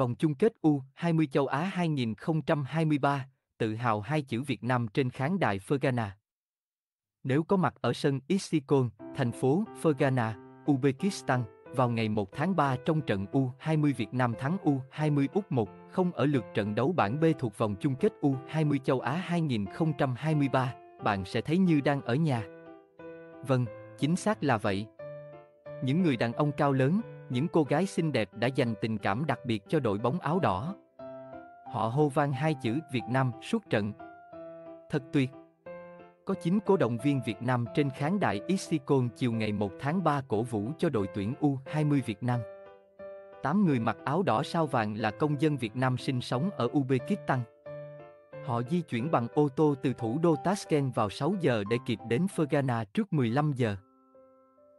Vòng chung kết U20 châu Á 2023, tự hào hai chữ Việt Nam trên khán đài Fergana. Nếu có mặt ở sân Isikon, thành phố Fergana, Uzbekistan, vào ngày 1 tháng 3 trong trận U20 Việt Nam thắng U20 Úc 1, không ở lượt trận đấu bảng B thuộc vòng chung kết U20 châu Á 2023, bạn sẽ thấy như đang ở nhà. Vâng, chính xác là vậy. Những người đàn ông cao lớn, những cô gái xinh đẹp đã dành tình cảm đặc biệt cho đội bóng áo đỏ. Họ hô vang hai chữ Việt Nam suốt trận. Thật tuyệt! Có 9 cổ động viên Việt Nam trên khán đài Isicon chiều ngày 1 tháng 3 cổ vũ cho đội tuyển U20 Việt Nam. 8 người mặc áo đỏ sao vàng là công dân Việt Nam sinh sống ở Uzbekistan. Họ di chuyển bằng ô tô từ thủ đô Tashkent vào 6 giờ để kịp đến Fergana trước 15 giờ.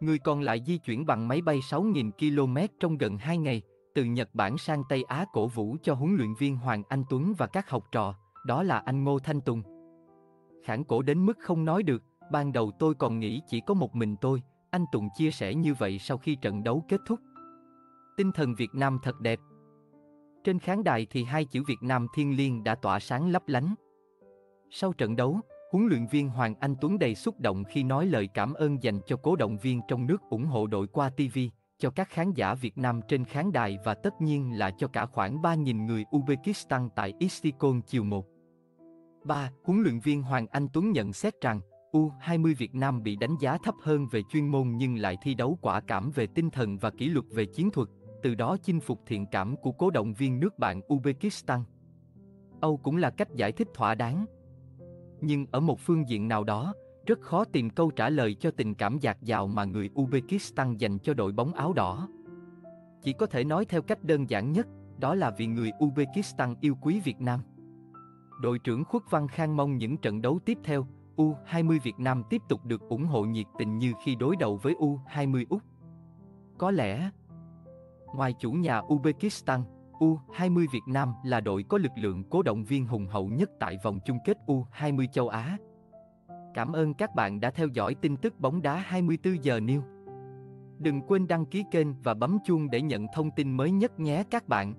Người còn lại di chuyển bằng máy bay 6.000 km trong gần 2 ngày, từ Nhật Bản sang Tây Á cổ vũ cho huấn luyện viên Hoàng Anh Tuấn và các học trò, đó là anh Ngô Thanh Tùng. Khản cổ đến mức không nói được, ban đầu tôi còn nghĩ chỉ có một mình tôi, anh Tùng chia sẻ như vậy sau khi trận đấu kết thúc. Tinh thần Việt Nam thật đẹp. Trên khán đài thì hai chữ Việt Nam thiên liêng đã tỏa sáng lấp lánh. Sau trận đấu, huấn luyện viên Hoàng Anh Tuấn đầy xúc động khi nói lời cảm ơn dành cho cố động viên trong nước ủng hộ đội qua TV, cho các khán giả Việt Nam trên khán đài và tất nhiên là cho cả khoảng 3.000 người Uzbekistan tại Istikon chiều 1. 3. Huấn luyện viên Hoàng Anh Tuấn nhận xét rằng, U20 Việt Nam bị đánh giá thấp hơn về chuyên môn nhưng lại thi đấu quả cảm về tinh thần và kỷ luật về chiến thuật, từ đó chinh phục thiện cảm của cố động viên nước bạn Uzbekistan. Âu cũng là cách giải thích thỏa đáng. Nhưng ở một phương diện nào đó, rất khó tìm câu trả lời cho tình cảm dạt dào mà người Uzbekistan dành cho đội bóng áo đỏ. Chỉ có thể nói theo cách đơn giản nhất, đó là vì người Uzbekistan yêu quý Việt Nam. Đội trưởng Khuất Văn Khang mong những trận đấu tiếp theo, U20 Việt Nam tiếp tục được ủng hộ nhiệt tình như khi đối đầu với U20 Úc. Có lẽ, ngoài chủ nhà Uzbekistan, U20 Việt Nam là đội có lực lượng cố động viên hùng hậu nhất tại vòng chung kết U20 châu Á. Cảm ơn các bạn đã theo dõi tin tức bóng đá 24 giờ New. Đừng quên đăng ký kênh và bấm chuông để nhận thông tin mới nhất nhé các bạn.